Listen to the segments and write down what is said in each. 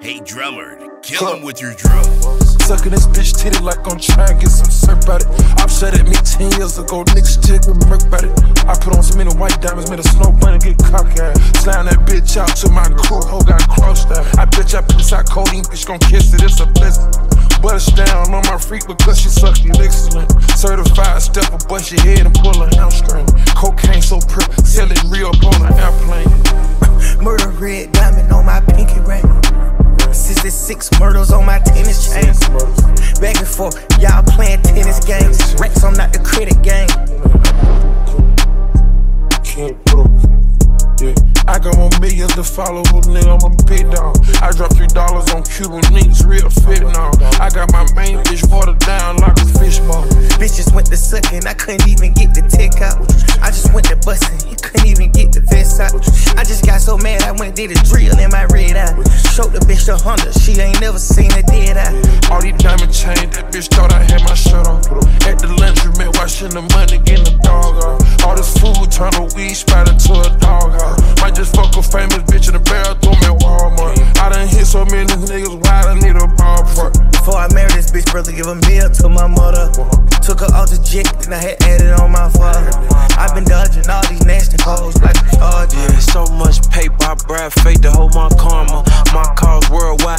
Hey drummer, kill him with your drum. Sucking this bitch titty like I'm trying to get some surf about it. I shot at me 10 years ago, niggas still get murk about it. I put on so many white diamonds, made a snow bunny get cocky. Slam that bitch out to my crew, hoe got crossed out. I bitch I piss out codeine, bitch gon' kiss it, it's a blessing. Bust down on my freak because she suck you excellent. Certified stepper, bust your head and pull a hamstring. Cocaine so pretty, sell it real up on an airplane. Murder red 66 murders on my tennis chain. Back and forth, y'all playing tennis games. Racks, I'm not the credit game. Can't put yeah. I got more millions to follow, nigga, I'm a big dog. I dropped three dollars on Cuban links, real fit now. I got my main fish watered down like a fish ball. Bitches went to sucking, I couldn't even get the tick out. I just went to busting, you couldn't even get the vest out. I just got so mad, I went did a drill in my red eye showed the bitch a hundred, She ain't never seen it, did I? All these diamond chains, that bitch thought I had my shirt off. At the laundromat, washing the money, getting the dog off. All this food turn a weed spider to a dog off. Might just fuck a famous bitch in the bathroom at Walmart. I done hit so many niggas wide, I need a ballpark. Before I married this bitch, brother, give a meal to my mother. Took her off the jet, then I had added on my father.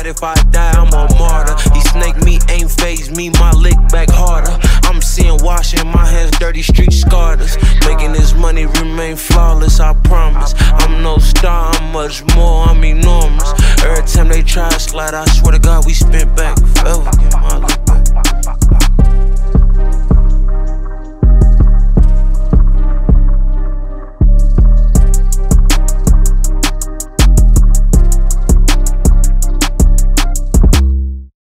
if I die, I'm a martyr. He snake me, ain't phase me, my lick back harder. I'm seeing washing, my hands dirty, street scarred. Making this money remain flawless, I promise. I'm no star, I'm much more, I'm enormous. Every time they try to slide, I swear to God, we spin back forever.